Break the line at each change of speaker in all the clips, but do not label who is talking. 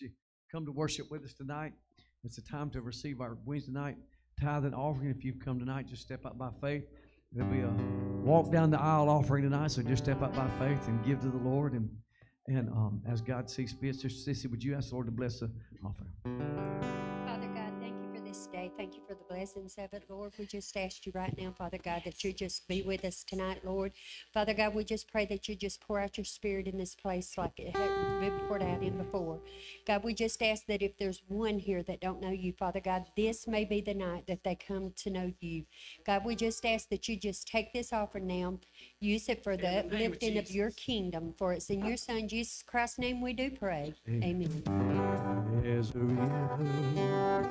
you come to worship with us tonight. It's a time to receive our Wednesday night tithe and offering. If you've come tonight, just step out by faith. There'll be a walk down the aisle offering tonight, so just step out by faith and give to the Lord. And and um, as God sees fit, Sister Sissy, would you ask the Lord to bless the offering?
This day. Thank you for the blessings of it, Lord. We just ask you right now, Father God, that you just be with us tonight, Lord. Father God, we just pray that you just pour out your spirit in this place like it hadn't been poured out in before. God, we just ask that if there's one here that don't know you, Father God, this may be the night that they come to know you. God, we just ask that you just take this offering now, use it for the
In the name of
uplifting of, your kingdom. For it's in your Son, Jesus Christ's name, we do pray.
Amen.
Amen.
There's a river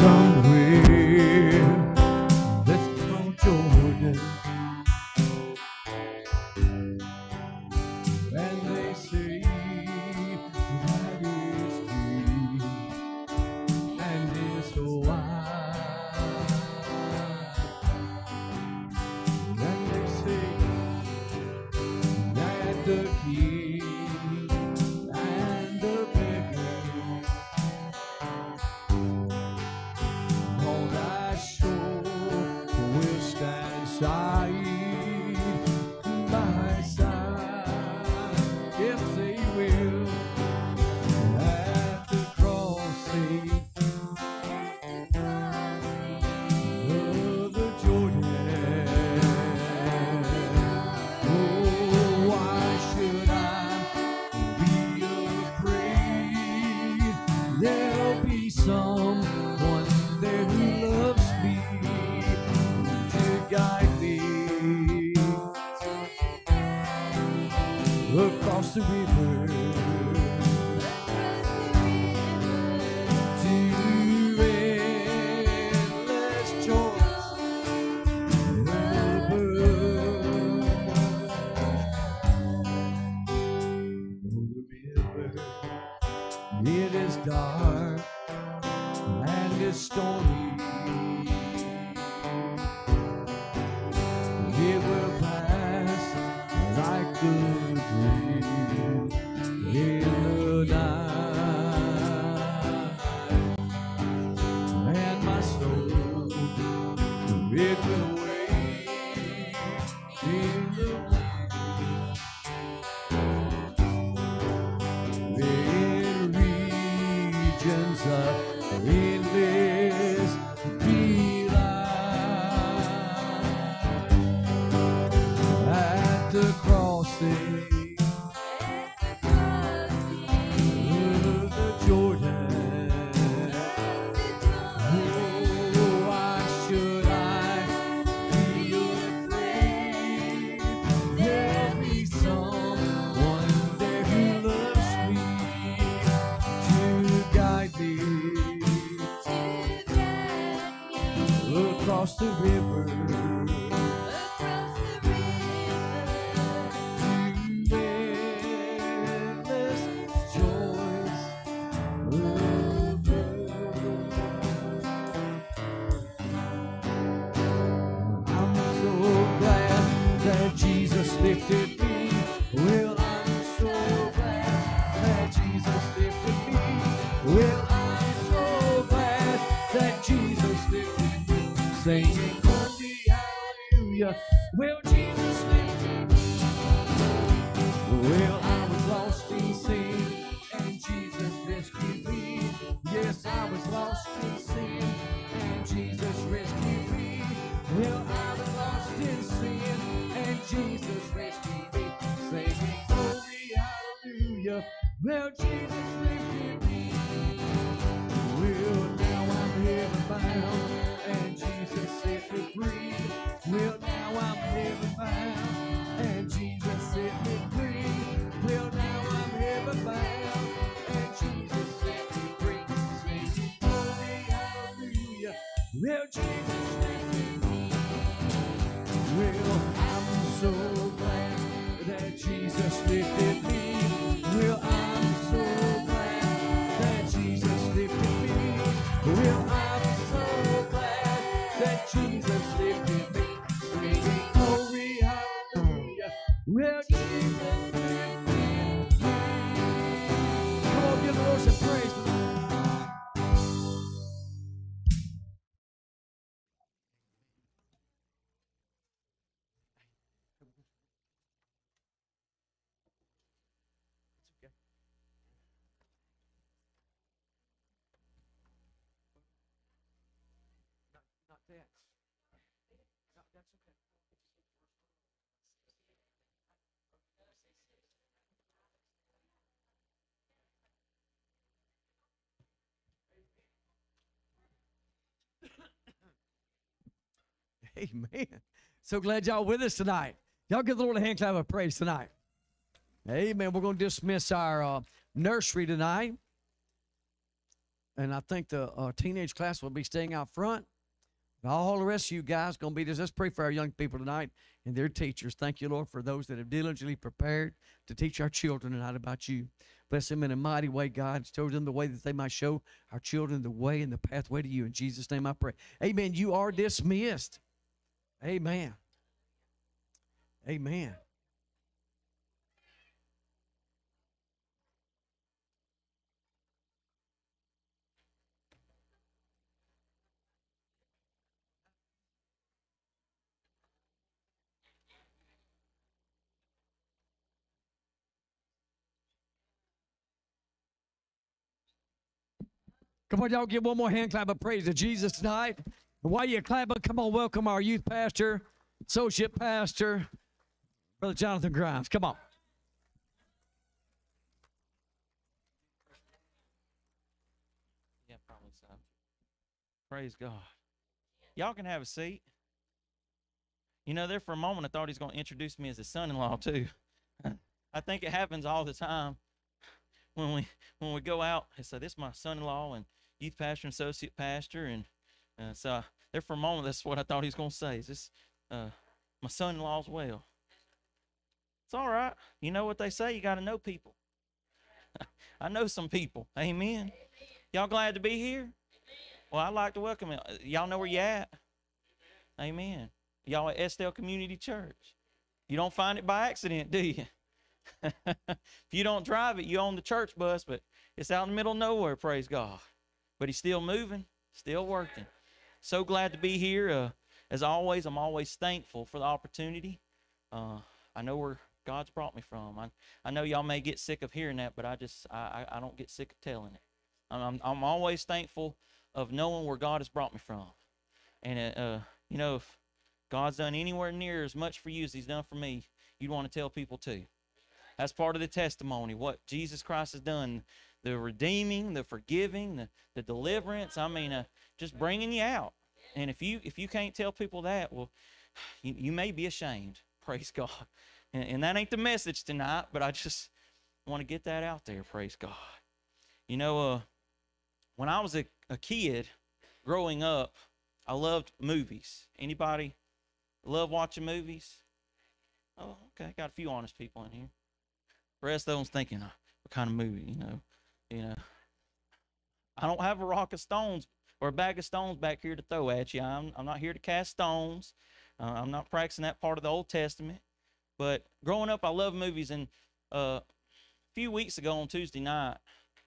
somewhere that's called Jordan. No, that's okay. Amen. So glad y'all with us tonight. Y'all give the Lord a hand clap of praise tonight. Amen. We're going to dismiss our uh, nursery tonight. And I think the uh, teenage class will be staying out front. All the rest of you guys going to be just let's pray for our young people tonight and their teachers. Thank you, Lord, for those that have diligently prepared to teach our children tonight about you. Bless them in a mighty way, God. Show them the way that they might show our children the way and the pathway to you. In Jesus' name I pray. Amen. You are dismissed. Amen. Amen. Come on, y'all, give one more hand clap of praise to Jesus tonight. And while you clap, come on, welcome our youth pastor, associate pastor, Brother Johnathan Grimes. Come on.
Yeah, probably so. Praise God. Y'all can have a seat. You know, there for a moment I thought he's going to introduce me as his son-in-law too. I think it happens all the time when we when we go out. and say, "This is my son-in-law and youth pastor and associate pastor," and uh, so there for a moment that's what I thought he was going to say. Is this uh, my son-in-law as well? It's all right. You know what they say? You got to know people. I know some people. Amen. Y'all glad to be here? Well, I'd like to welcome you. Y'all know where you at? Amen. Y'all at Estelle Community Church. You don't find it by accident, do you? if you don't drive it, you own the church bus, but it's out in the middle of nowhere, praise God. But he's still moving, still working. So glad to be here. Uh, as always, I'm always thankful for the opportunity. Uh, I know where God's brought me from. I, I know y'all may get sick of hearing that, but I just I, I, I don't get sick of telling it. I'm, I'm, always thankful of knowing where God has brought me from. And, uh, uh, you know, if God's done anywhere near as much for you as He's done for me, you'd want to tell people too. That's part of the testimony, what Jesus Christ has done the redeeming, the forgiving, the, the deliverance. I mean, uh, just bringing you out. And if you if you can't tell people that, well, you, you may be ashamed. Praise God. And, and that ain't the message tonight, but I just want to get that out there. Praise God. You know, uh, when I was a, a kid growing up, I loved movies. Anybody love watching movies? Oh, okay. Got a few honest people in here. The rest of them's thinking, "Oh, what kind of movie, you know? I don't have a rock of stones or a bag of stones back here to throw at you. I'm, I'm not here to cast stones. Uh, I'm not practicing that part of the Old Testament. But growing up, I love movies. And uh, a few weeks ago on Tuesday night,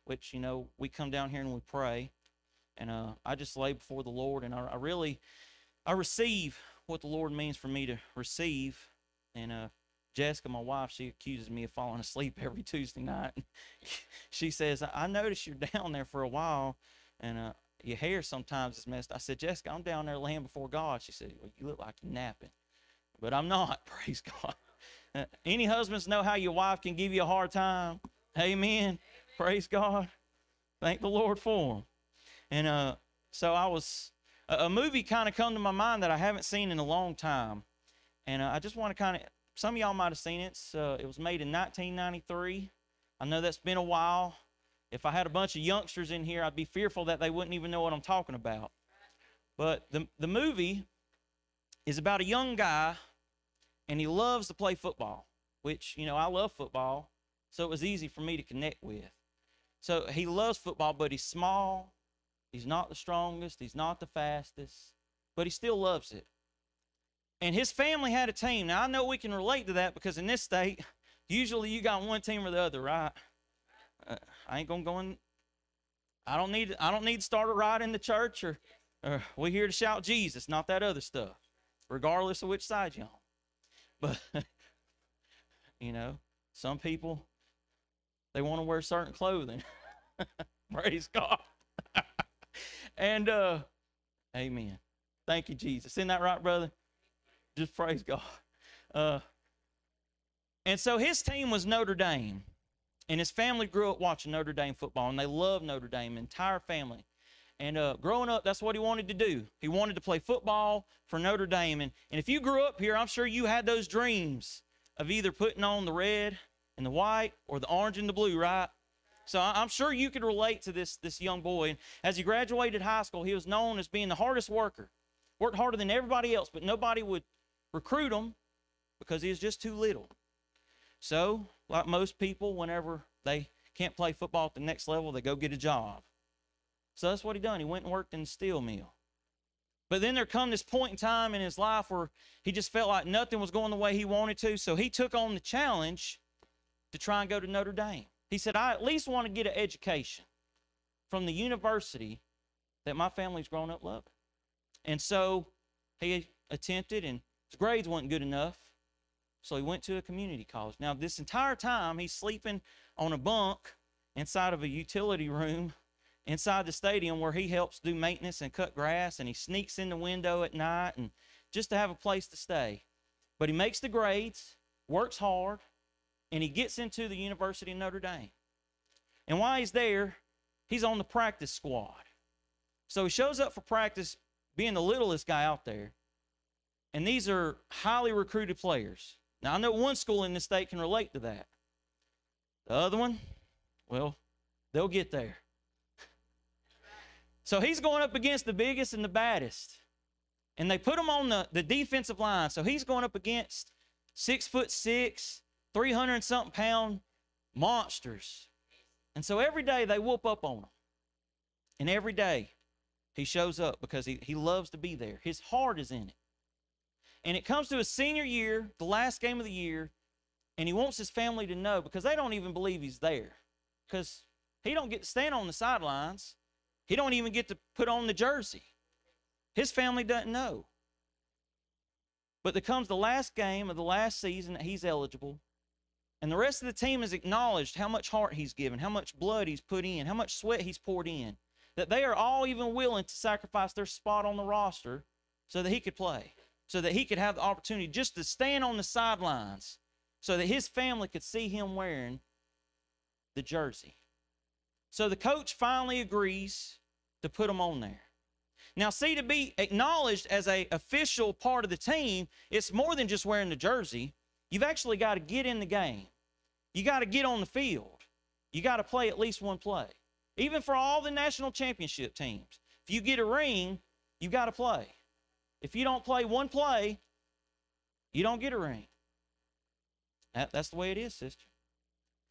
which, you know, we come down here and we pray. And uh, I just lay before the Lord. And I, I really, I receive what the Lord means for me to receive. And uh, Jessica, my wife, she accuses me of falling asleep every Tuesday night. she says, I noticed you're down there for a while and uh, your hair sometimes is messed. I said, Jessica, I'm down there laying before God. She said, Well, you look like you're napping. But I'm not, praise God. Uh, any husbands know how your wife can give you a hard time? Amen. Praise God. Thank the Lord for them. And uh, so I was, a, a movie kind of come to my mind that I haven't seen in a long time. And uh, I just want to kind of, some of y'all might have seen it. Uh, it was made in 1993. I know that's been a while. If I had a bunch of youngsters in here, I'd be fearful that they wouldn't even know what I'm talking about. But the, the movie is about a young guy, and he loves to play football, which, you know, I love football, so it was easy for me to connect with. So he loves football, but he's small. He's not the strongest. He's not the fastest, but he still loves it. And his family had a team. Now, I know we can relate to that because in this state, usually you got one team or the other, right? Uh, I ain't gonna go in. I don't need. I don't need to start a riot in the church, or, or we here to shout Jesus, not that other stuff, regardless of which side you're on. But you know, some people they want to wear certain clothing. Praise God. and uh, Amen. Thank you, Jesus. Isn't that right, brother? Just praise God. Uh, and so his team was Notre Dame. And his family grew up watching Notre Dame football, and they loved Notre Dame, entire family. And uh, growing up, that's what he wanted to do. He wanted to play football for Notre Dame. And, and if you grew up here, I'm sure you had those dreams of either putting on the red and the white or the orange and the blue, right? So I'm sure you could relate to this, this young boy. And as he graduated high school, he was known as being the hardest worker. Worked harder than everybody else, but nobody would recruit him because he was just too little. So, like most people, whenever they can't play football at the next level, they go get a job. So that's what he done. He went and worked in the steel mill. But then there come this point in time in his life where he just felt like nothing was going the way he wanted to. So he took on the challenge to try and go to Notre Dame. He said, I at least want to get an education from the university that my family's grown up loving. And so he attempted, and his grades weren't good enough. So he went to a community college. Now, this entire time, he's sleeping on a bunk inside of a utility room inside the stadium where he helps do maintenance and cut grass, and he sneaks in the window at night and just to have a place to stay. But he makes the grades, works hard, and he gets into the University of Notre Dame. And while he's there, he's on the practice squad. So he shows up for practice being the littlest guy out there. And these are highly recruited players. Now, I know one school in the state can relate to that. The other one, well, they'll get there. So he's going up against the biggest and the baddest. And they put him on the, the defensive line. So he's going up against six foot six, 300 and something pound monsters. And so every day they whoop up on him. And every day he shows up because he, he loves to be there. His heart is in it. And it comes to his senior year, the last game of the year, and he wants his family to know because they don't even believe he's there. Because he don't get to stand on the sidelines. He don't even get to put on the jersey. His family doesn't know. But there comes the last game of the last season that he's eligible, and the rest of the team has acknowledged how much heart he's given, how much blood he's put in, how much sweat he's poured in, that they are all even willing to sacrifice their spot on the roster so that he could play, so that he could have the opportunity just to stand on the sidelines, so that his family could see him wearing the jersey. So the coach finally agrees to put him on there. Now, see, to be acknowledged as a official part of the team, it's more than just wearing the jersey. You've actually got to get in the game. You got to get on the field. You got to play at least one play. Even for all the national championship teams. If you get a ring, you got to play. If you don't play one play, you don't get a ring. That, that's the way it is, sister.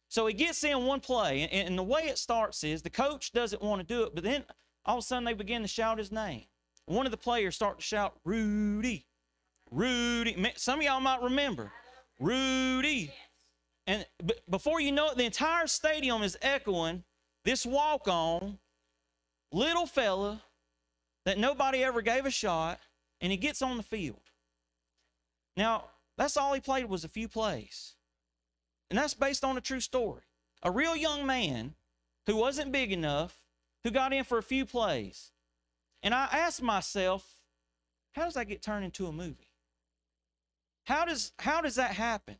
So he gets in one play, and, and the way it starts is the coach doesn't want to do it, but then all of a sudden they begin to shout his name. One of the players start to shout, Rudy, Rudy. Some of y'all might remember, Rudy. And before you know it, the entire stadium is echoing this walk on little fella that nobody ever gave a shot, and he gets on the field. Now, that's all he played was a few plays. And that's based on a true story. A real young man who wasn't big enough, who got in for a few plays. And I asked myself, how does that get turned into a movie? How does how does that happen?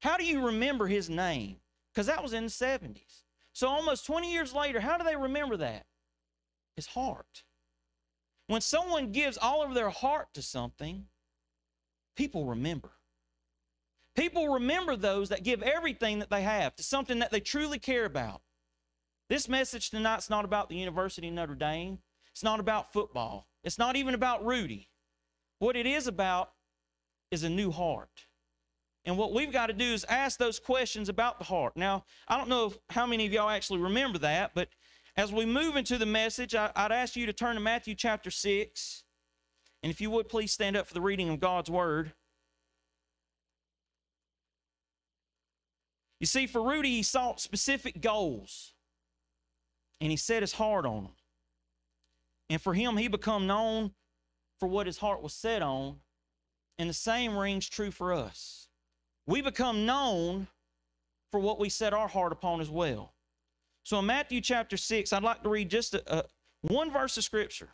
How do you remember his name? Because that was in the 70s. So almost 20 years later, how do they remember that? His heart. When someone gives all of their heart to something, people remember. People remember those that give everything that they have to something that they truly care about. This message tonight's not about the University of Notre Dame. It's not about football. It's not even about Rudy. What it is about is a new heart. And what we've got to do is ask those questions about the heart. Now, I don't know if, how many of y'all actually remember that, but as we move into the message, I, I'd ask you to turn to Matthew chapter 6. And if you would, please stand up for the reading of God's word. You see, for Rudy, he sought specific goals and he set his heart on them. And for him, he become known for what his heart was set on. And the same rings true for us. We become known for what we set our heart upon as well. So in Matthew chapter 6, I'd like to read just a, a, one verse of scripture.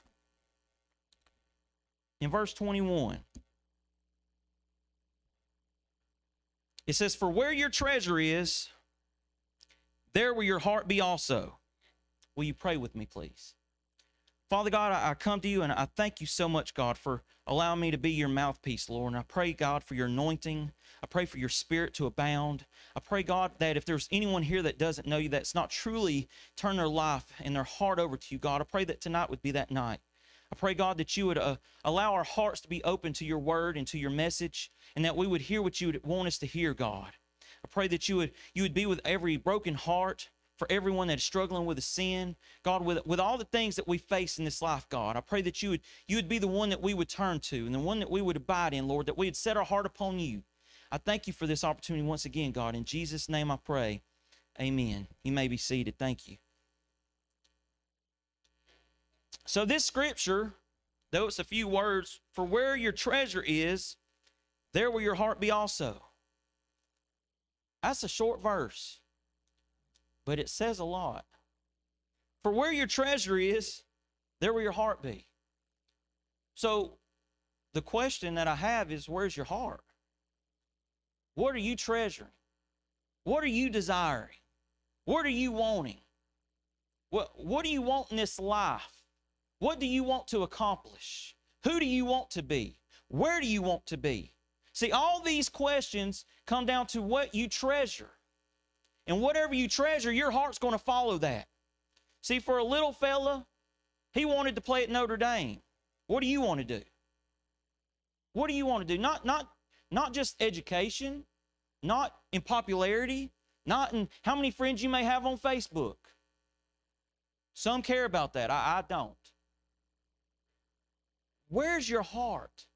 In verse 21, it says, For where your treasure is, there will your heart be also. Will you pray with me, please? Father God, I, come to you and I thank you so much, God, for allowing me to be your mouthpiece, Lord. And I pray, God, for your anointing. I pray for your spirit to abound. I pray, God, that if there's anyone here that doesn't know you, that's not truly turned their life and their heart over to you, God, I pray that tonight would be that night. I pray, God, that you would uh, allow our hearts to be open to your word and to your message, and that we would hear what you would want us to hear, God. I pray that you would you would be with every broken heart, for everyone that is struggling with a sin, God, with with all the things that we face in this life, God. I pray that you would you would be the one that we would turn to and the one that we would abide in, Lord, that we would set our heart upon you. I thank you for this opportunity once again, God. In Jesus' name I pray. Amen. You may be seated. Thank you. So, this scripture, though it's a few words, for where your treasure is, there will your heart be also. That's a short verse, but it says a lot. For where your treasure is, there will your heart be. So, the question that I have is where's your heart? What are you treasuring? What are you desiring? What are you wanting? What, what do you want in this life? What do you want to accomplish? Who do you want to be? Where do you want to be? See, all these questions come down to what you treasure. And whatever you treasure, your heart's going to follow that. See, for a little fella, he wanted to play at Notre Dame. What do you want to do? What do you want to do? Not, not, not just education, not in popularity, not in how many friends you may have on Facebook. Some care about that. I, I don't. Where's your heart?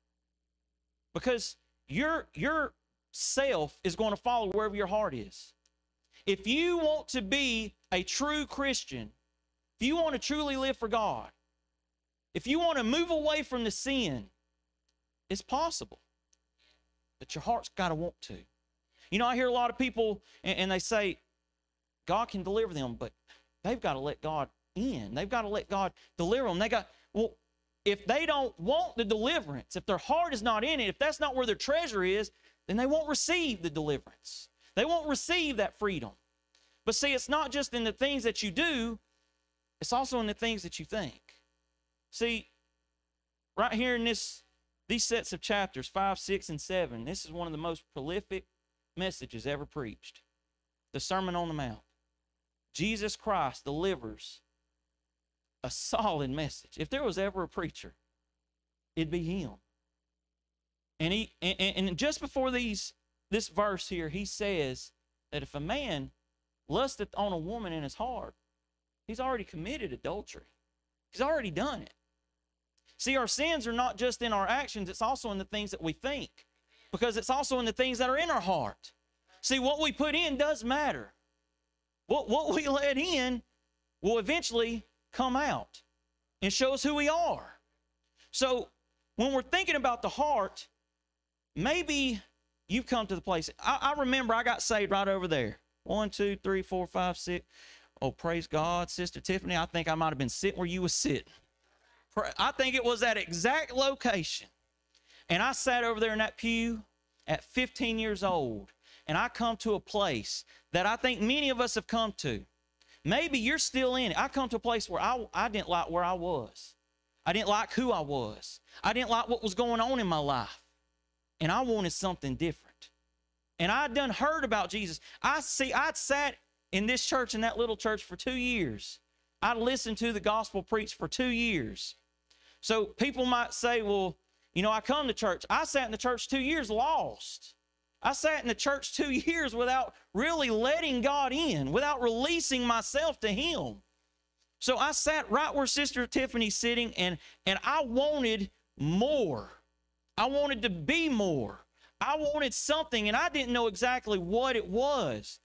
Because your your self is going to follow wherever your heart is. If you want to be a true Christian, if you want to truly live for God, if you want to move away from the sin, it's possible. But your heart's got to want to. You know, I hear a lot of people and, and they say, God can deliver them, but they've got to let God in. They've got to let God deliver them. They got, well, if they don't want the deliverance, if their heart is not in it, if that's not where their treasure is, then they won't receive the deliverance. They won't receive that freedom. But see, it's not just in the things that you do, it's also in the things that you think. See, right here in this these sets of chapters, 5, 6, and 7, this is one of the most prolific messages ever preached. The Sermon on the Mount. Jesus Christ delivers a solid message. If there was ever a preacher it'd be him. And he and, and and just before these this verse here, he says that if a man lusteth on a woman in his heart, he's already committed adultery. He's already done it. See, our sins are not just in our actions, it's also in the things that we think, because it's also in the things that are in our heart. See, what we put in does matter. What, what we let in will eventually come out and show us who we are. So, when we're thinking about the heart, maybe you've come to the place. I, I remember I got saved right over there. One, two, three, four, five, six. Oh, praise God, Sister Tiffany. I think I might have been sitting where you was sitting. I think it was that exact location. And I sat over there in that pew at 15 years old, and I come to a place that I think many of us have come to. Maybe you're still in it. I come to a place where I, I didn't like where I was. I didn't like who I was. I didn't like what was going on in my life. And I wanted something different. And I'd done heard about Jesus. I see, I'd sat in this church, in that little church for two years. I'd listened to the gospel preached for two years. So people might say, well, you know, I come to church. I sat in the church two years lost. I sat in the church two years without really letting God in, without releasing myself to Him. So I sat right where Sister Tiffany's sitting, and, and I wanted more. I wanted to be more. I wanted something, and I didn't know exactly what it was.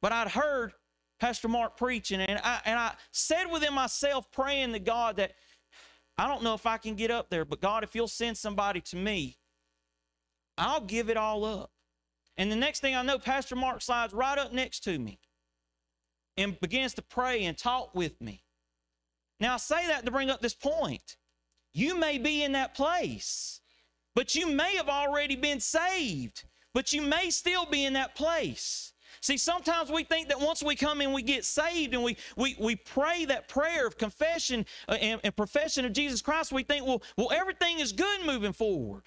But I'd heard Pastor Mark preaching, and I, and I said within myself, praying to God that I don't know if I can get up there, but God, if you'll send somebody to me, I'll give it all up. And the next thing I know, Pastor Mark slides right up next to me and begins to pray and talk with me. Now, I say that to bring up this point. You may be in that place, but you may have already been saved, but you may still be in that place. See, sometimes we think that once we come in, we get saved and we, we, we pray that prayer of confession uh, and, and profession of Jesus Christ. We think, well, well, everything is good moving forward.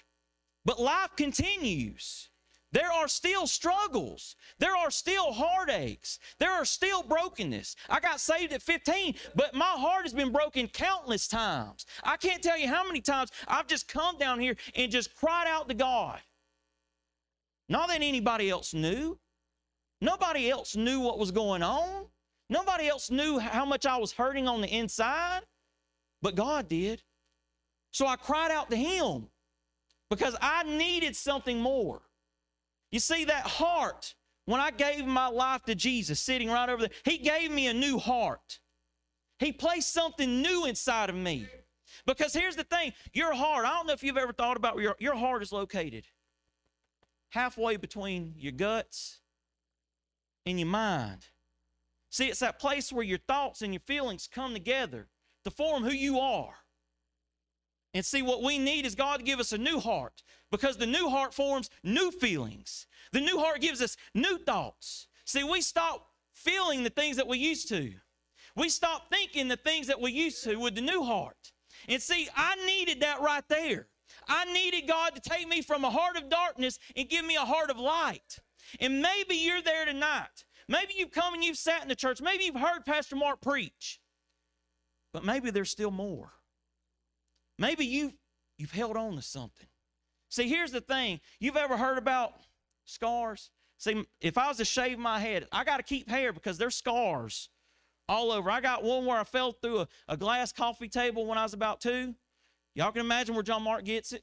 But life continues. There are still struggles. There are still heartaches. There are still brokenness. I got saved at 15, but my heart has been broken countless times. I can't tell you how many times I've just come down here and just cried out to God. Not that anybody else knew. Nobody else knew what was going on. Nobody else knew how much I was hurting on the inside, but God did. So I cried out to Him because I needed something more. You see, that heart, when I gave my life to Jesus sitting right over there, He gave me a new heart. He placed something new inside of me. Because here's the thing your heart, I don't know if you've ever thought about where your, your heart is located halfway between your guts and your mind. See, it's that place where your thoughts and your feelings come together to form who you are. And see, what we need is God to give us a new heart because the new heart forms new feelings. The new heart gives us new thoughts. See, we stop feeling the things that we used to. We stop thinking the things that we used to with the new heart. And see, I needed that right there. I needed God to take me from a heart of darkness and give me a heart of light. And maybe you're there tonight. Maybe you've come and you've sat in the church. Maybe you've heard Pastor Mark preach. But maybe there's still more. Maybe you've, you've held on to something. See, here's the thing. You've ever heard about scars? See, if I was to shave my head, I got to keep hair because there's scars all over. I got one where I fell through a, a glass coffee table when I was about two. Y'all can imagine where John Mark gets it.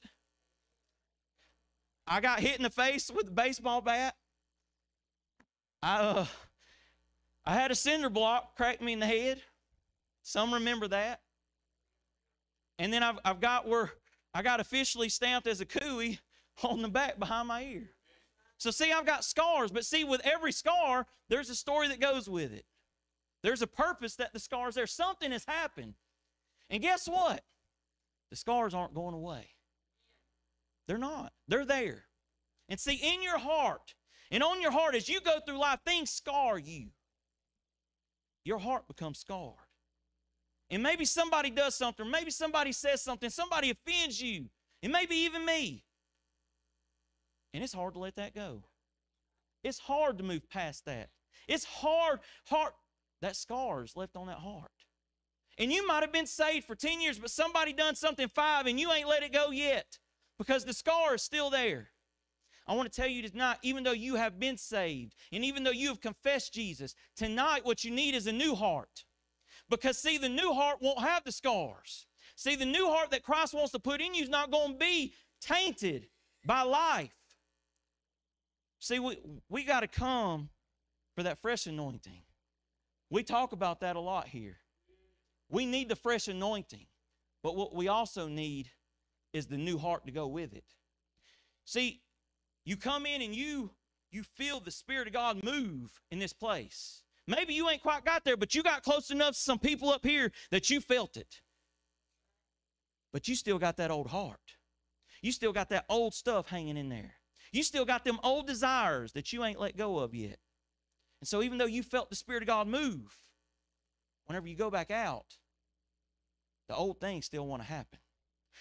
I got hit in the face with a baseball bat. I uh, I had a cinder block crack me in the head. Some remember that. And then I've, I've got where I got officially stamped as a cooey on the back behind my ear. So see, I've got scars, but see, with every scar, there's a story that goes with it. There's a purpose that the scars there. Something has happened. And guess what? The scars aren't going away. They're not. They're there. And see, in your heart, and on your heart, as you go through life, things scar you. Your heart becomes scarred. And maybe somebody does something, maybe somebody says something, somebody offends you, and maybe even me. And it's hard to let that go. It's hard to move past that. It's hard, hard. That scar is left on that heart. And you might have been saved for 10 years, but somebody done something five and you ain't let it go yet because the scar is still there. I want to tell you tonight, even though you have been saved and even though you have confessed Jesus, tonight what you need is a new heart. Because, see, the new heart won't have the scars. See, the new heart that Christ wants to put in you is not going to be tainted by life. See, we, we got to come for that fresh anointing. We talk about that a lot here. We need the fresh anointing, but what we also need is the new heart to go with it. See, you come in and you you feel the spirit of God move in this place. Maybe you ain't quite got there, but you got close enough to some people up here that you felt it. But you still got that old heart. You still got that old stuff hanging in there. You still got them old desires that you ain't let go of yet. And so even though you felt the spirit of God move, whenever you go back out, the old things still want to happen.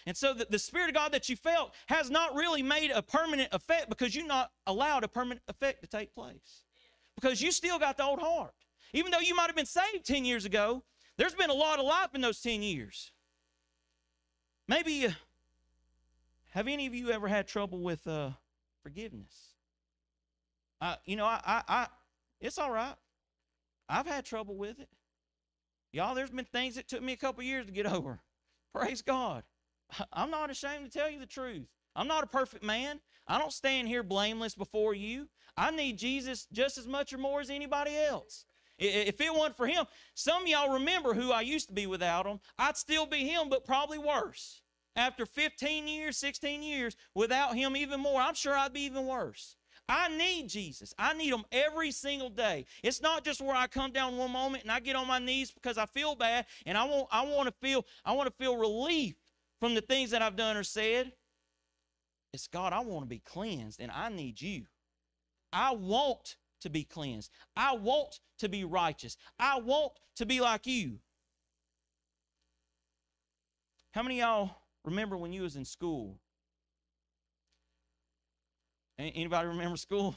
And so the, the Spirit of God that you felt has not really made a permanent effect because you're not allowed a permanent effect to take place. Because you still got the old heart. Even though you might have been saved 10 years ago, there's been a lot of life in those 10 years. Maybe, uh, have any of you ever had trouble with uh, forgiveness? Uh, you know, I, I, I, it's all right. I've had trouble with it. Y'all, there's been things that took me a couple years to get over. Praise God. I'm not ashamed to tell you the truth. I'm not a perfect man. I don't stand here blameless before you. I need Jesus just as much or more as anybody else. If it weren't for him, some y'all remember who I used to be without him. I'd still be him, but probably worse. After 15 years, 16 years, without him even more, I'm sure I'd be even worse. I need Jesus. I need him every single day. It's not just where I come down one moment and I get on my knees because I feel bad and I want I want to feel I want to feel relief from the things that I've done or said. It's God, I want to be cleansed and I need you. I want to be cleansed. I want to be righteous. I want to be like you. How many y'all remember when you was in school? Anybody remember school?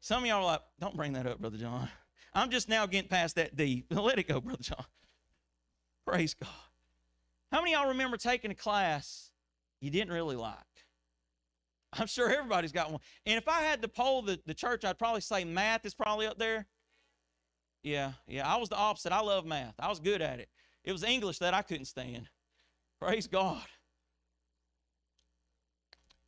Some of y'all are like, don't bring that up, Brother John. I'm just now getting past that deep. Let it go, Brother John. Praise God. How many y'all remember taking a class you didn't really like? I'm sure everybody's got one. And if I had to poll the, the church, I'd probably say math is probably up there. Yeah, yeah. I was the opposite. I love math. I was good at it. It was English that I couldn't stand. Praise God.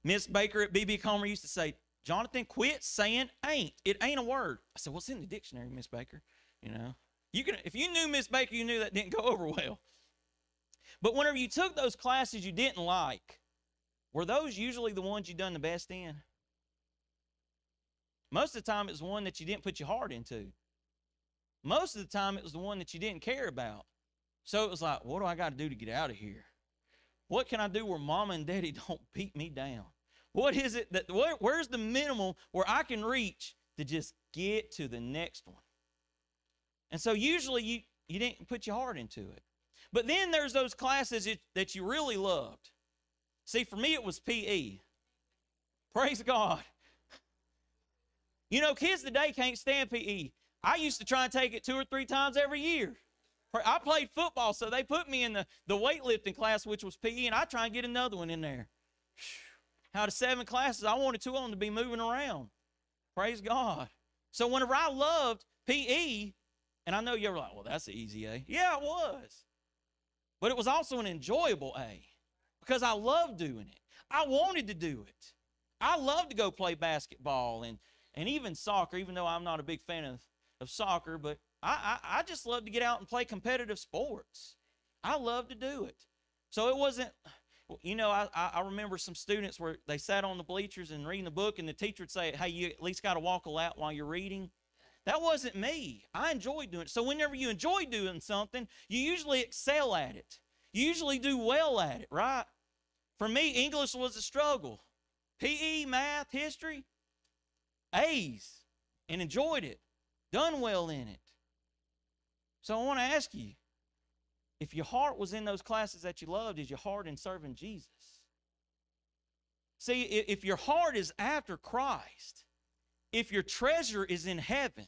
Miss Baker at BB Comer used to say, Johnathan, quit saying ain't. It ain't a word. I said, What's in the dictionary, Miss Baker? You know. You can if you knew Miss Baker, you knew that didn't go over well. But whenever you took those classes you didn't like, were those usually the ones you done the best in? Most of the time it was one that you didn't put your heart into. Most of the time it was the one that you didn't care about. So it was like, what do I got to do to get out of here? What can I do where mama and daddy don't beat me down? What is it that where, where's the minimum where I can reach to just get to the next one? And so usually you you didn't put your heart into it. But then there's those classes that, that you really loved. See, for me it was PE. Praise God. You know, kids today can't stand PE. I used to try and take it two or three times every year. I played football, so they put me in the, the weightlifting class, which was PE, and I try and get another one in there. Out of seven classes, I wanted two of them to be moving around. Praise God. So whenever I loved PE, and I know you're like, well, that's an easy A. Yeah, it was. But it was also an enjoyable A because I loved doing it. I wanted to do it. I love to go play basketball and, and even soccer, even though I'm not a big fan of, of soccer, but I, I, I just love to get out and play competitive sports. I love to do it. So it wasn't, you know, I, I remember some students where they sat on the bleachers and reading the book, and the teacher would say, hey, you at least got to walk a lap while you're reading. That wasn't me. I enjoyed doing it. So whenever you enjoy doing something, you usually excel at it. You usually do well at it, right? For me, English was a struggle. PE, math, history, A's, and enjoyed it. Done well in it. So I want to ask you if your heart was in those classes that you loved, is your heart in serving Jesus? See, if your heart is after Christ, if your treasure is in heaven,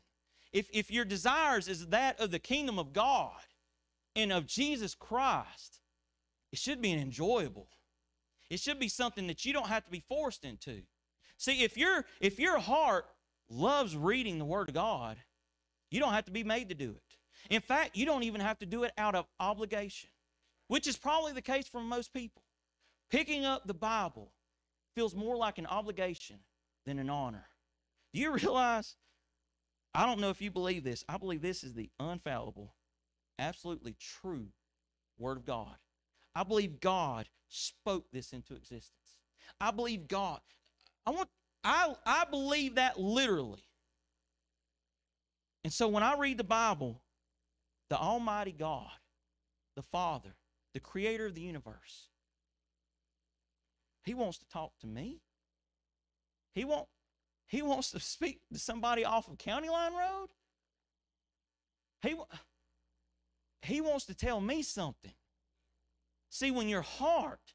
if, if your desires is that of the kingdom of God, and of Jesus Christ, it should be an enjoyable. It should be something that you don't have to be forced into. See, if your if your heart loves reading the Word of God, you don't have to be made to do it. In fact, you don't even have to do it out of obligation, which is probably the case for most people. Picking up the Bible feels more like an obligation than an honor. Do you realize? I don't know if you believe this. I believe this is the unfallible, absolutely true Word of God. I believe God spoke this into existence. I believe God. I want I I believe that literally. And so when I read the Bible, the Almighty God, the Father, the creator of the universe, he wants to talk to me. He want he wants to speak to somebody off of County Line Road. He he wants to tell me something. See, when your heart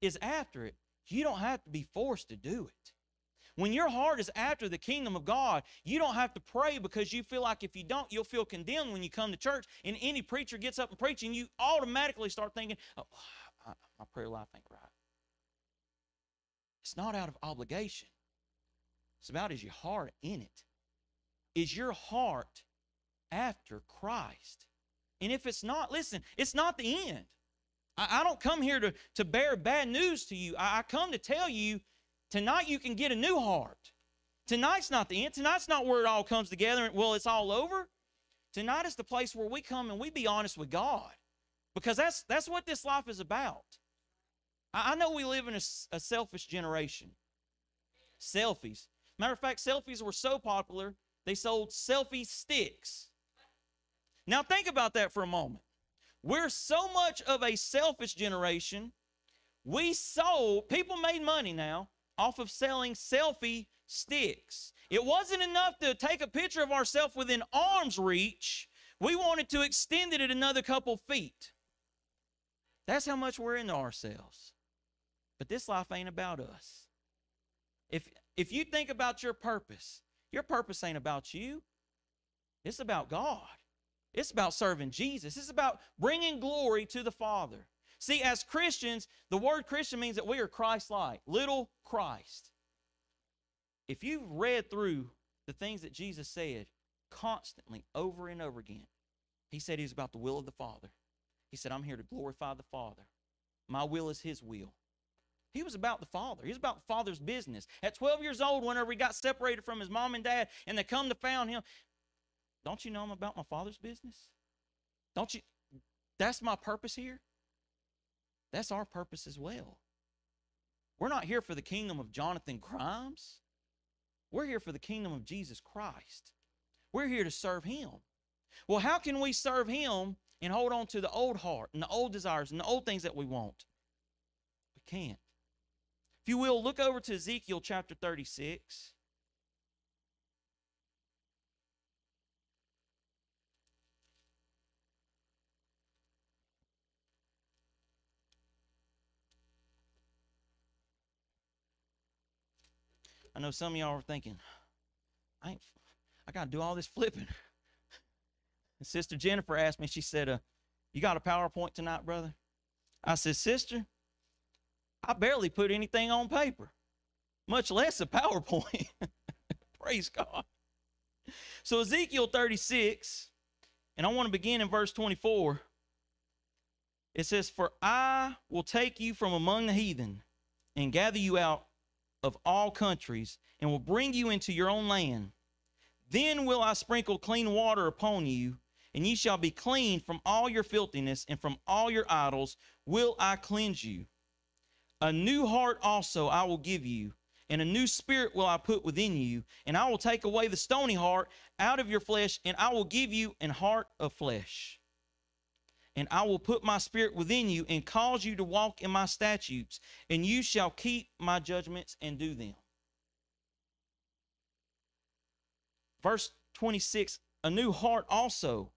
is after it, you don't have to be forced to do it. When your heart is after the kingdom of God, you don't have to pray because you feel like if you don't, you'll feel condemned when you come to church. And any preacher gets up and preaching, you automatically start thinking, oh, my prayer life ain't right. It's not out of obligation. It's about is your heart in it? Is your heart after Christ? And if it's not, listen, it's not the end. I, I don't come here to, to bear bad news to you. I, I come to tell you tonight you can get a new heart. Tonight's not the end. Tonight's not where it all comes together and, well, it's all over. Tonight is the place where we come and we be honest with God because that's, that's what this life is about. I, I know we live in a selfish generation. Selfies. Matter of fact, selfies were so popular, they sold selfie sticks. Now, think about that for a moment. We're so much of a selfish generation. We sold, people made money now off of selling selfie sticks. It wasn't enough to take a picture of ourselves within arm's reach. We wanted to extend it at another couple feet. That's how much we're into ourselves. But this life ain't about us. If if you think about your purpose, your purpose ain't about you. It's about God. It's about serving Jesus. It's about bringing glory to the Father. See, as Christians, the word Christian means that we are Christ like, little Christ. If you've read through the things that Jesus said constantly over and over again, he said he was about the will of the Father. He said, I'm here to glorify the Father. My will is his will. He was about the Father. He was about the Father's business. At 12 years old, whenever he got separated from his mom and dad and they come to found him, don't you know I'm about my Father's business? Don't you? That's my purpose here. That's our purpose as well. We're not here for the kingdom of Johnathan Grimes. We're here for the kingdom of Jesus Christ. We're here to serve him. Well, how can we serve him and hold on to the old heart and the old desires and the old things that we want? We can't. If you will, look over to Ezekiel chapter 36. I know some of y'all are thinking, I ain't, I got to do all this flipping. And Sister Jennifer asked me, she said, uh, You got a PowerPoint tonight, brother? I said, Sister, I barely put anything on paper, much less a PowerPoint. Praise God. So, Ezekiel 36, and I want to begin in verse 24. It says, For I will take you from among the heathen and gather you out of all countries and will bring you into your own land. Then will I sprinkle clean water upon you, and ye shall be clean from all your filthiness, and from all your idols will I cleanse you. A new heart also I will give you, and a new spirit will I put within you, and I will take away the stony heart out of your flesh, and I will give you an heart of flesh. And I will put my spirit within you, and cause you to walk in my statutes, and you shall keep my judgments and do them. Verse 26 A new heart also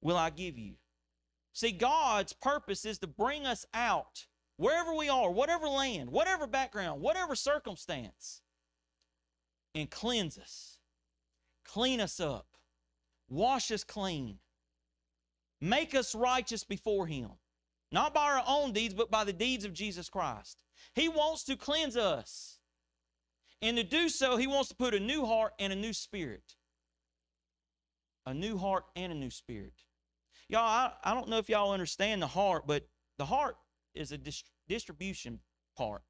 will I give you. See, God's purpose is to bring us out wherever we are, whatever land, whatever background, whatever circumstance, and cleanse us, clean us up, wash us clean. Make us righteous before him. Not by our own deeds, but by the deeds of Jesus Christ. He wants to cleanse us. And to do so, he wants to put a new heart and a new spirit. A new heart and a new spirit. Y'all, I, I don't know if y'all understand the heart, but the heart is a dis- distribution part.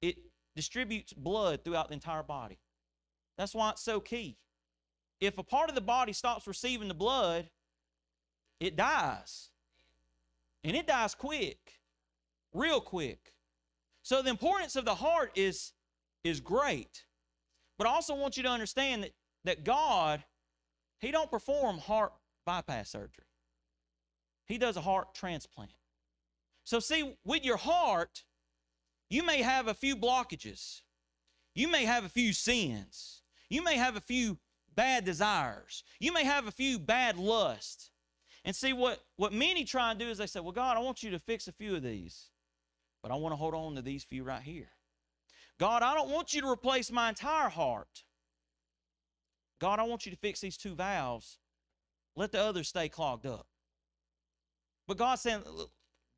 It distributes blood throughout the entire body. That's why it's so key. If a part of the body stops receiving the blood, it dies. And it dies quick, real quick. So the importance of the heart is, is great. But I also want you to understand that, that God, He don't perform heart bypass surgery. He does a heart transplant. So see, with your heart, you may have a few blockages. You may have a few sins. You may have a few bad desires. You may have a few bad lusts. And see, what, what many try and do is they say, Well, God, I want you to fix a few of these, but I want to hold on to these few right here. God, I don't want you to replace my entire heart. God, I want you to fix these two valves. Let the others stay clogged up. But God's saying,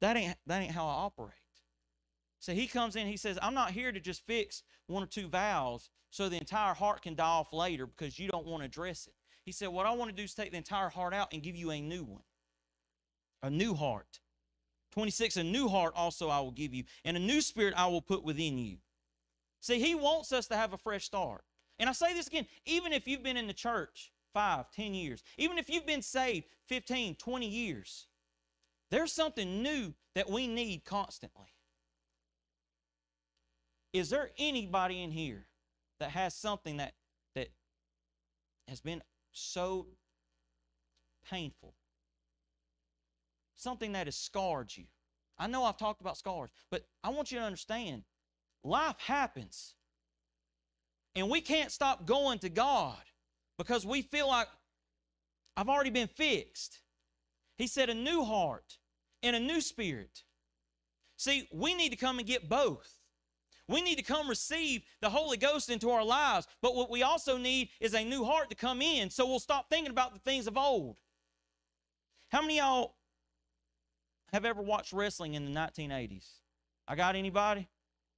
that ain't, that ain't how I operate. So he comes in, he says, I'm not here to just fix one or two valves so the entire heart can die off later because you don't want to address it. He said, What I want to do is take the entire heart out and give you a new one, a new heart. 26, a new heart also I will give you, and a new spirit I will put within you. See, he wants us to have a fresh start. And I say this again, even if you've been in the church five, ten years, even if you've been saved 15, 20 years, there's something new that we need constantly. Is there anybody in here that has something that that has been so painful? Something that has scarred you. I know I've talked about scars, but I want you to understand life happens. And we can't stop going to God because we feel like I've already been fixed. He said a new heart and a new spirit. See, we need to come and get both. We need to come receive the Holy Ghost into our lives. But what we also need is a new heart to come in so we'll stop thinking about the things of old. How many of y'all have ever watched wrestling in the 1980s? I got anybody?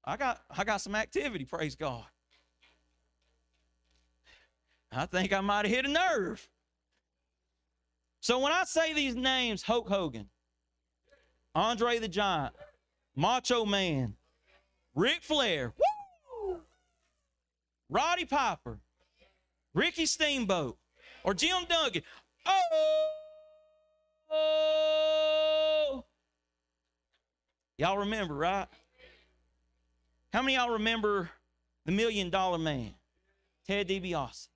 I got I got some activity, praise God. I think I might have hit a nerve. So when I say these names, Hulk Hogan, Andre the Giant, Macho Man, Ric Flair, woo! Roddy Piper, Ricky Steamboat, or Jim Duggan. Oh! oh. Y'all remember, right? How many y'all remember the Million Dollar Man, Ted DiBiase?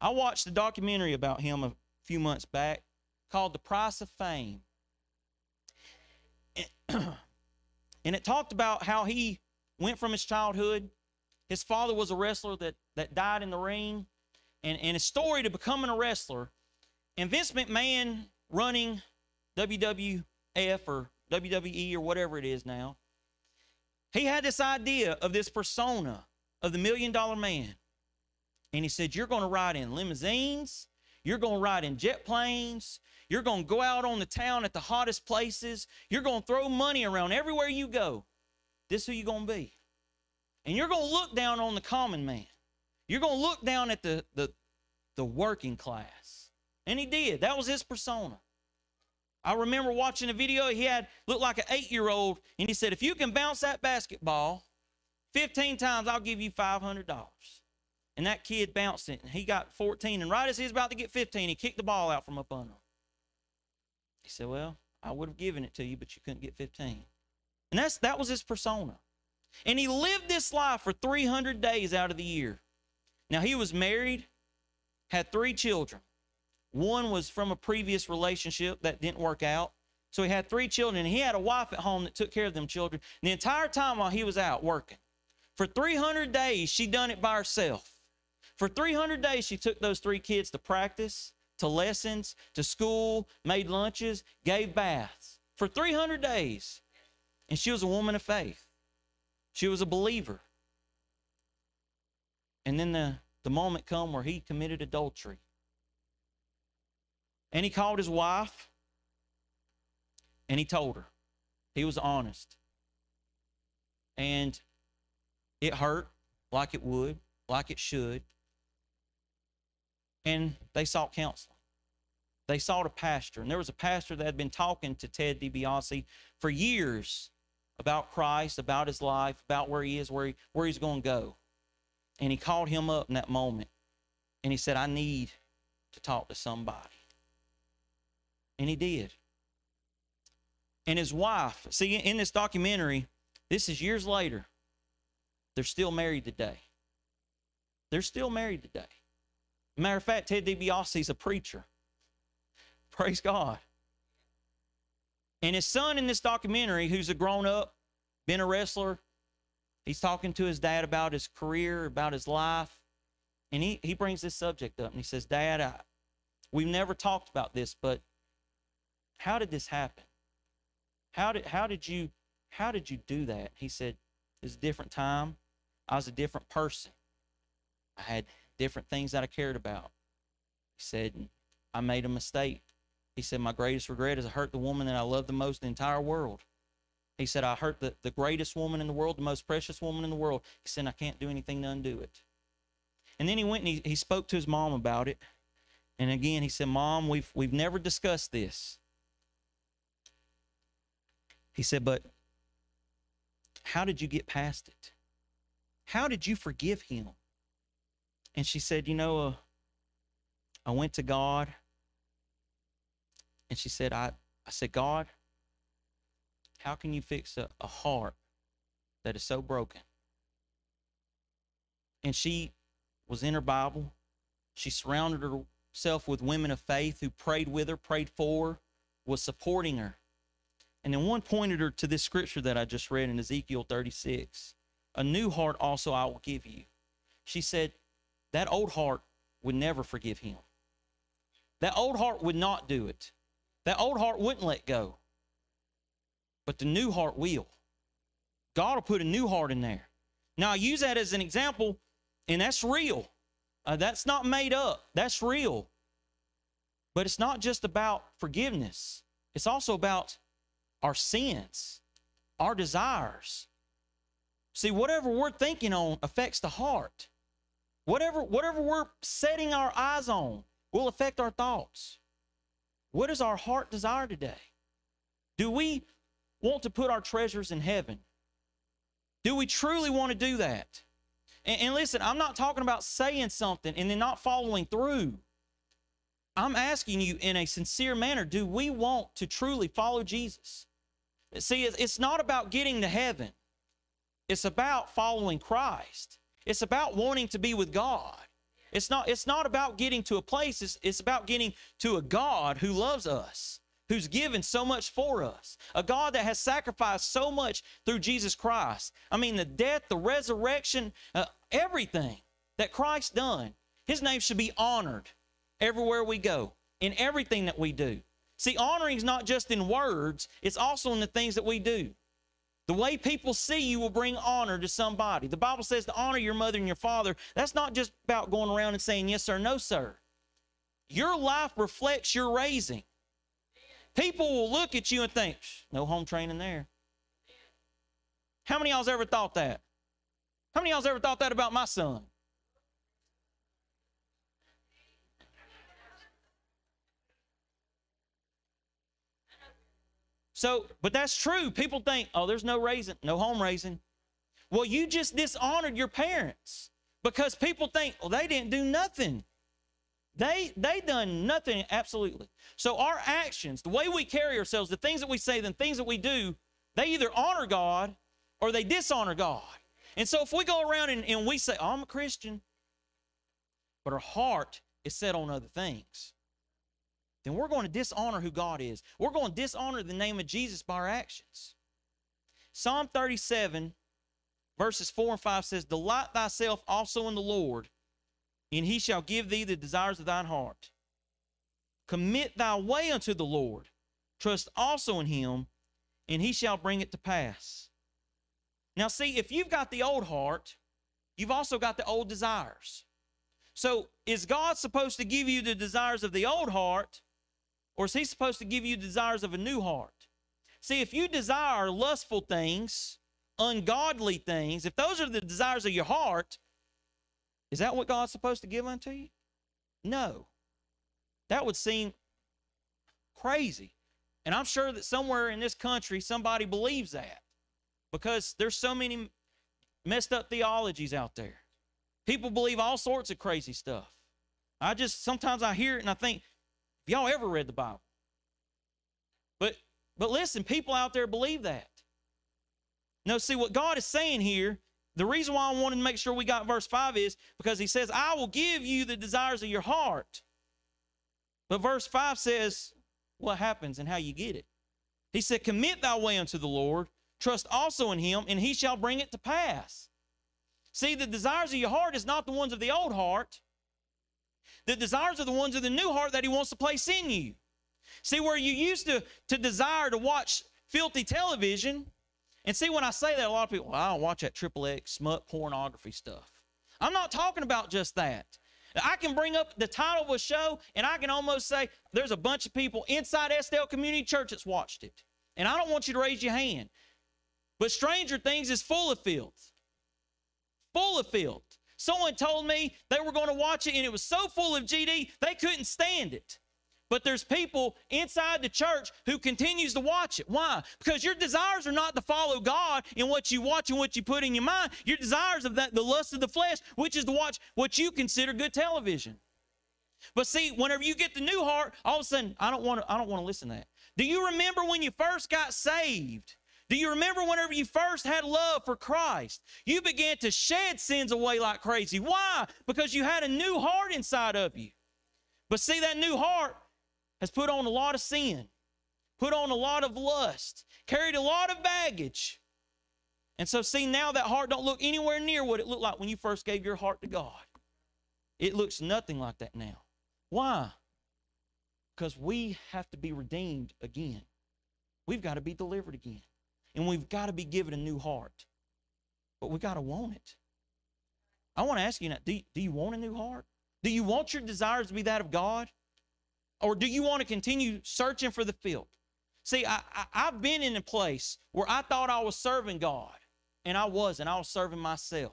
I watched a documentary about him a few months back called The Price of Fame. And it talked about how he went from his childhood. His father was a wrestler that, that died in the ring, and, and his story to becoming a wrestler. And Vince McMahon running WWF or WWE or whatever it is now, he had this idea of this persona of the million dollar man. And he said, You're going to ride in limousines, you're going to ride in jet planes, you're going to go out on the town at the hottest places, you're going to throw money around everywhere you go. This is who you're going to be. And you're going to look down on the common man. You're going to look down at the, the, the working class. And he did. That was his persona. I remember watching a video. He had looked like an eight year old, and he said, If you can bounce that basketball 15 times, I'll give you $500. And that kid bounced it, and he got 14. And right as he was about to get 15, he kicked the ball out from up under him. He said, Well, I would have given it to you, but you couldn't get 15. And that's that was his persona. And he lived this life for 300 days out of the year. Now, he was married, had three children. One was from a previous relationship that didn't work out. So he had three children, and he had a wife at home that took care of them children the entire time while he was out working. For 300 days, she done it by herself. For 300 days, she took those three kids to practice, to lessons, to school, made lunches, gave baths. For 300 days. And she was a woman of faith. She was a believer. And then the, the moment come where he committed adultery. And he called his wife and he told her. He was honest. And it hurt like it would, like it should. And they sought counseling. They sought a pastor. And there was a pastor that had been talking to Ted DiBiase for years about Christ, about his life, about where he is, where, he, where he's going to go. And he called him up in that moment. And he said, I need to talk to somebody. And he did. And his wife, see, in this documentary, this is years later, they're still married today. They're still married today. Matter of fact, Ted DiBiase's a preacher. Praise God. And his son in this documentary, who's a grown up, been a wrestler, he's talking to his dad about his career, about his life. And he, he brings this subject up and he says, Dad, I, we've never talked about this, but how did this happen? How did how did you how did you do that? He said, It was a different time. I was a different person. I had different things that I cared about. He said, I made a mistake. He said, My greatest regret is I hurt the woman that I love the most in the entire world. He said, I hurt the, the greatest woman in the world, the most precious woman in the world. He said, I can't do anything to undo it. And then he went and he, he spoke to his mom about it. And again, he said, Mom, we've, we've never discussed this. He said, But how did you get past it? How did you forgive him? And she said, You know, uh, I went to God and she said, I, I said, God, how can you fix a, a heart that is so broken? And she was in her Bible. She surrounded herself with women of faith who prayed with her, prayed for her, was supporting her. And then one pointed her to this scripture that I just read in Ezekiel 36. A new heart also I will give you. She said, that old heart would never forgive him. That old heart would not do it. That old heart wouldn't let go. But the new heart will. God will put a new heart in there. Now, I use that as an example, and that's real. Uh, that's not made up, that's real. But it's not just about forgiveness, it's also about our sins, our desires. See, whatever we're thinking on affects the heart. Whatever, whatever we're setting our eyes on will affect our thoughts. What does our heart desire today? Do we want to put our treasures in heaven? Do we truly want to do that? And, and, listen, I'm not talking about saying something and then not following through. I'm asking you in a sincere manner do we want to truly follow Jesus? See, it's not about getting to heaven, it's about following Christ. It's about wanting to be with God. It's not, it's not about getting to a place, it's, it's about getting to a God who loves us, who's given so much for us, a God that has sacrificed so much through Jesus Christ. I mean, the death, the resurrection, uh, everything that Christ done. His name should be honored everywhere we go, in everything that we do. See, honoring is not just in words, it's also in the things that we do. The way people see you will bring honor to somebody. The Bible says to honor your mother and your father. That's not just about going around and saying yes sir, no sir. Your life reflects your raising. People will look at you and think, no home training there. How many y'all's ever thought that? How many y'all's ever thought that about my son? So, but that's true. People think, oh, there's no raising, no home raising. Well, you just dishonored your parents because people think, well, they didn't do nothing. They they done nothing absolutely. So our actions, the way we carry ourselves, the things that we say, the things that we do, they either honor God or they dishonor God. And so if we go around and, and we say, oh, I'm a Christian, but our heart is set on other things, then we're going to dishonor who God is. We're going to dishonor the name of Jesus by our actions. Psalm 37, verses 4 and 5 says, Delight thyself also in the Lord, and he shall give thee the desires of thine heart. Commit thy way unto the Lord. Trust also in him, and he shall bring it to pass. Now, see, if you've got the old heart, you've also got the old desires. So, is God supposed to give you the desires of the old heart, Or is he supposed to give you desires of a new heart? See, if you desire lustful things, ungodly things, if those are the desires of your heart, is that what God's supposed to give unto you? No. That would seem crazy. And I'm sure that somewhere in this country somebody believes that because there's so many messed up theologies out there. People believe all sorts of crazy stuff. I just sometimes I hear it and I think, y'all ever read the Bible? But but listen, people out there believe that. No, see what God is saying here. The reason why I wanted to make sure we got verse 5 is because he says, I will give you the desires of your heart. But verse 5 says what happens and how you get it. He said, Commit thy way unto the Lord, trust also in him, and he shall bring it to pass. See, the desires of your heart is not the ones of the old heart. The desires are the ones of the new heart that he wants to place in you. See, where you used to, to desire to watch filthy television, and see, when I say that, a lot of people, well, I don't watch that triple X smut pornography stuff. I'm not talking about just that. I can bring up the title of a show, and I can almost say there's a bunch of people inside Estelle Community Church that's watched it. And I don't want you to raise your hand. But Stranger Things is full of filth. Full of filth. Someone told me they were going to watch it, and it was so full of GD, they couldn't stand it. But there's people inside the church who continues to watch it. Why? Because your desires are not to follow God in what you watch and what you put in your mind. Your desires of that the lust of the flesh, which is to watch what you consider good television. But see, whenever you get the new heart, all of a sudden, I don't want to, I don't want to listen to that. Do you remember when you first got saved? Do you remember whenever you first had love for Christ? You began to shed sins away like crazy. Why? Because you had a new heart inside of you. But see, that new heart has put on a lot of sin, put on a lot of lust, carried a lot of baggage. And so, see, now that heart don't look anywhere near what it looked like when you first gave your heart to God. It looks nothing like that now. Why? Because we have to be redeemed again. We've got to be delivered again. And we've got to be given a new heart. But we got to want it. I want to ask you now do, do you want a new heart? Do you want your desires to be that of God? Or do you want to continue searching for the field? See, I, I, have been in a place where I thought I was serving God, and I wasn't. I was serving myself.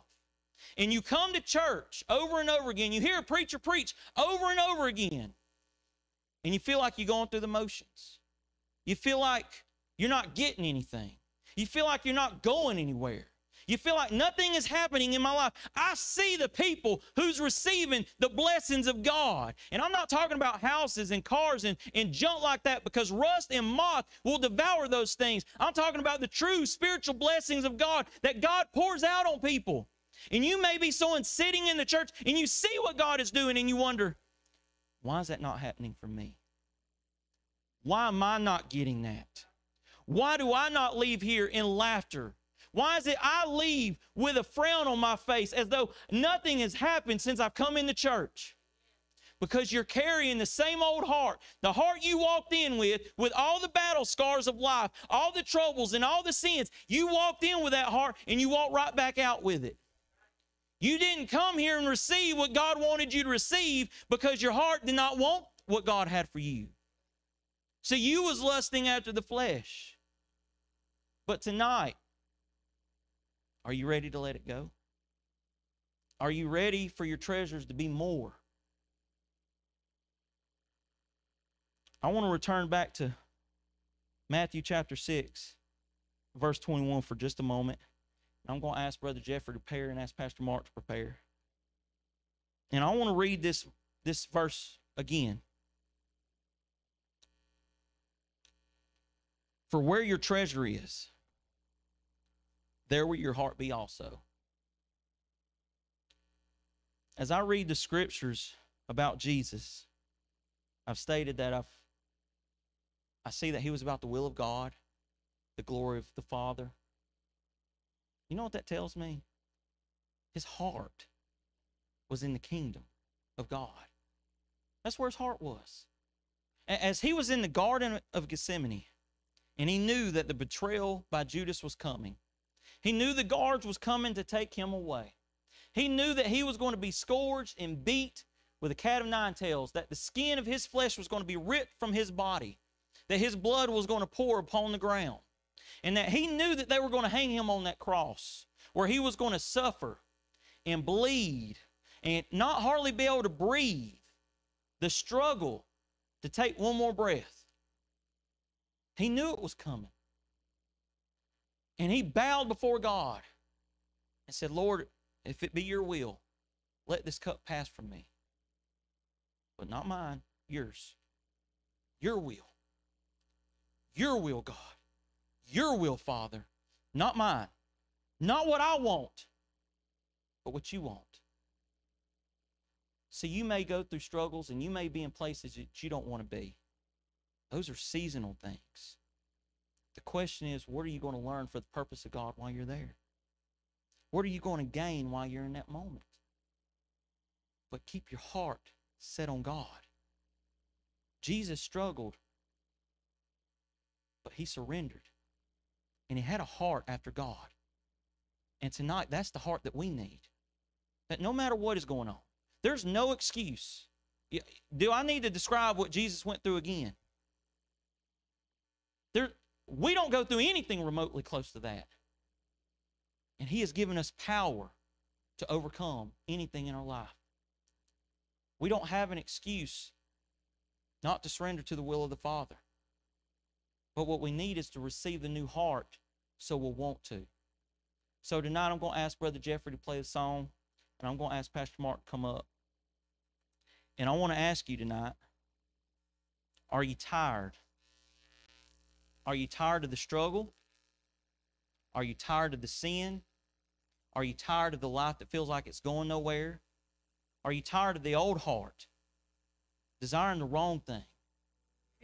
And you come to church over and over again, you hear a preacher preach over and over again, and you feel like you're going through the motions. You feel like you're not getting anything. You feel like you're not going anywhere. You feel like nothing is happening in my life. I see the people who's receiving the blessings of God. And I'm not talking about houses and cars and, and junk like that because rust and moth will devour those things. I'm talking about the true spiritual blessings of God that God pours out on people. And you may be someone sitting in the church and you see what God is doing and you wonder, why is that not happening for me? Why am I not getting that? Why do I not leave here in laughter why is it I leave with a frown on my face as though nothing has happened since I've come into church? Because you're carrying the same old heart, the heart you walked in with, with all the battle scars of life, all the troubles and all the sins. You walked in with that heart and you walk right back out with it. You didn't come here and receive what God wanted you to receive because your heart did not want what God had for you. So you was lusting after the flesh. But tonight, are you ready to let it go? Are you ready for your treasures to be more? I want to return back to Matthew chapter 6, verse 21 for just a moment. I'm going to ask Brother Jeffrey to prepare and ask Pastor Mark to prepare. And I want to read this, this verse again. For where your treasure is, there will your heart be also. As I read the scriptures about Jesus, I've stated that I've I see that he was about the will of God, the glory of the Father. You know what that tells me? His heart was in the kingdom of God. That's where his heart was. As he was in the Garden of Gethsemane, and he knew that the betrayal by Judas was coming, he knew the guards was coming to take him away. He knew that he was going to be scourged and beat with a cat of nine tails, that the skin of his flesh was going to be ripped from his body, that his blood was going to pour upon the ground, and that he knew that they were going to hang him on that cross, where he was going to suffer and bleed and not hardly be able to breathe, the struggle to take one more breath. He knew it was coming. And he bowed before God and said, Lord, if it be your will, let this cup pass from me. But not mine, yours. Your will. Your will, God. Your will, Father. Not mine. Not what I want, but what you want. See, you may go through struggles and you may be in places that you don't want to be. Those are seasonal things. The question is, what are you going to learn for the purpose of God while you're there? What are you going to gain while you're in that moment? But keep your heart set on God. Jesus struggled, but he surrendered. And he had a heart after God. And tonight, that's the heart that we need. That no matter what is going on, there's no excuse. Do I need to describe what Jesus went through again? There, we don't go through anything remotely close to that. And He has given us power to overcome anything in our life. We don't have an excuse not to surrender to the will of the Father. But what we need is to receive the new heart so we'll want to. So tonight I'm going to ask Brother Jeffrey to play a song, and I'm going to ask Pastor Mark to come up. And I want to ask you tonight are you tired? Are you tired of the struggle? Are you tired of the sin? Are you tired of the life that feels like it's going nowhere? Are you tired of the old heart, desiring the wrong thing?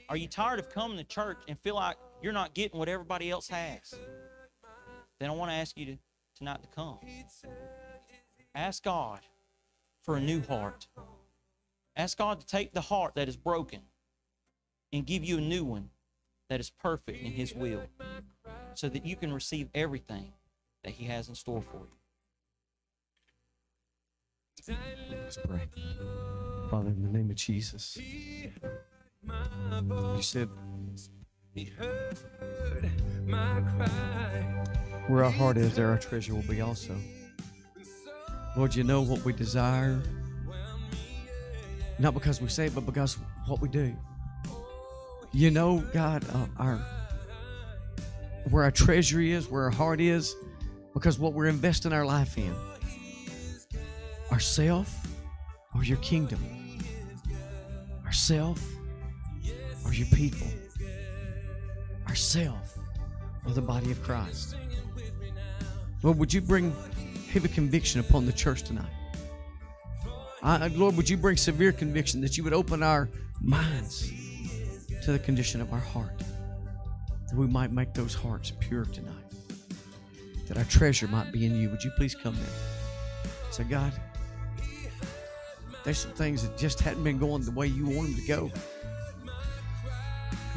Are you tired of coming to church and feel like you're not getting what everybody else has? Then I want to ask you to, tonight to come. Ask God for a new heart. Ask God to take the heart that is broken and give you a new one that is perfect in His will so that you can receive everything that He has in store for you.
Let's pray. Father, in the name of Jesus, you said, Where our heart is, there our treasure will be also. Lord, you know what we desire. Not because we say it, but because what we do. You know, God, uh, our where our treasure is, where our heart is, because what we're investing our life in. Ourself or your kingdom. Ourself or your people. Ourself or the body of Christ. Lord, would you bring heavy conviction upon the church tonight? I, Lord, would you bring severe conviction that you would open our minds to the condition of our heart, that we might make those hearts pure tonight, that our treasure might be in you. Would you please come now? Say, God, there's some things that just hadn't been going the way you want them to go.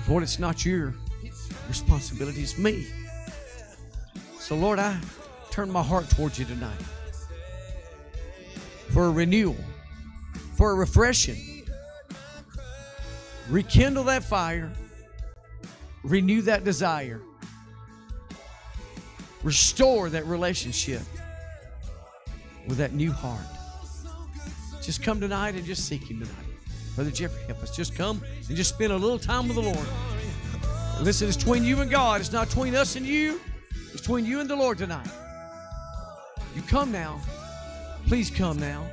Lord, it's not your responsibility, it's me. So, Lord, I turn my heart towards you tonight for a renewal, for a refreshing. Rekindle that fire, renew that desire, restore that relationship with that new heart. Just come tonight and just seek Him tonight. Brother Jeffrey, help us. Just come and just spend a little time with the Lord. Listen, it's between you and God. It's not between us and you. It's between you and the Lord tonight. You come now. Please come now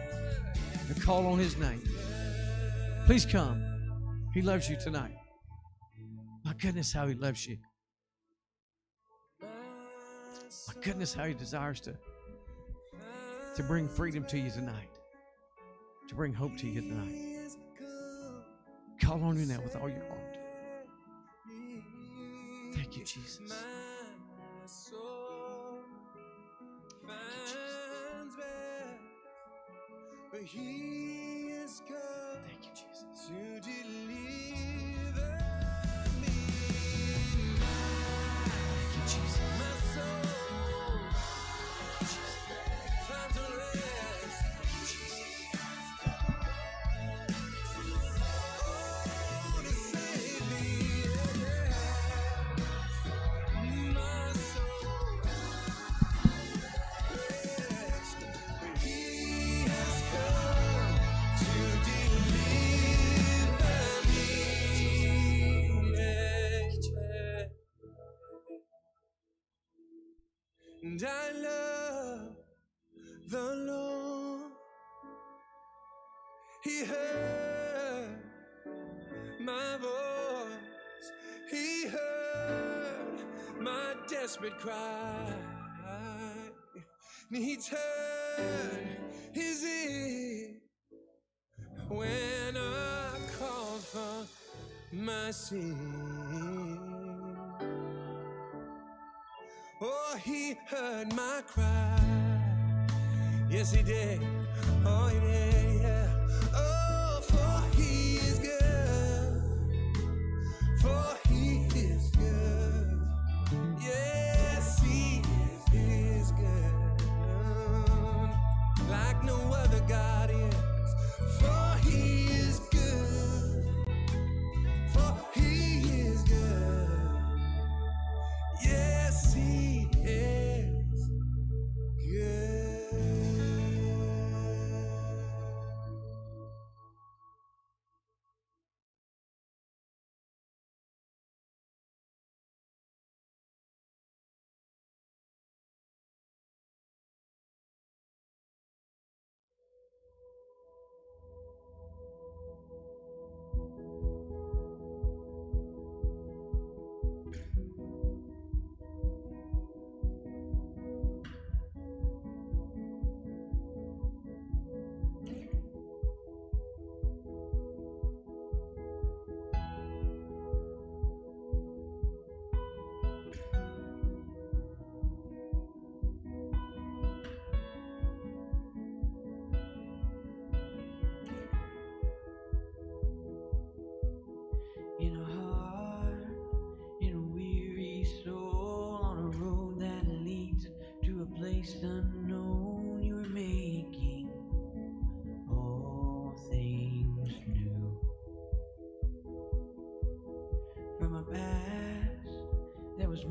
and call on His name. Please come. He loves you tonight. My goodness, how He loves you. My goodness, how He desires to, to bring freedom to you tonight, to bring hope to you tonight. Call on Him now with all your heart. Thank you, Jesus. Thank you, Jesus.
cry and he turned his ear when I called for mercy. Oh, he heard my cry. Yes, he did. Oh, he did.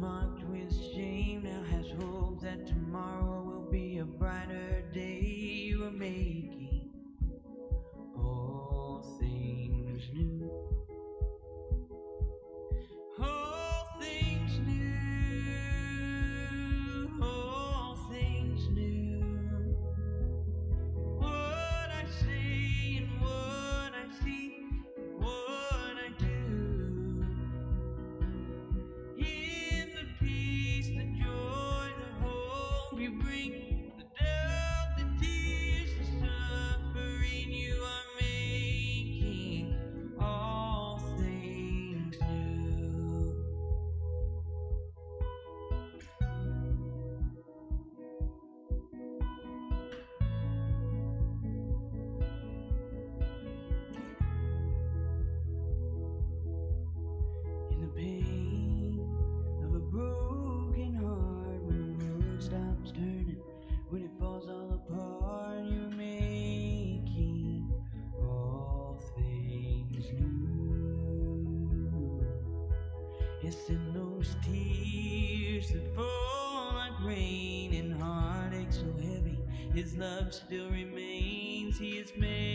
marked with shame now has hope that tomorrow will be a brighter bring His love still remains. He is made.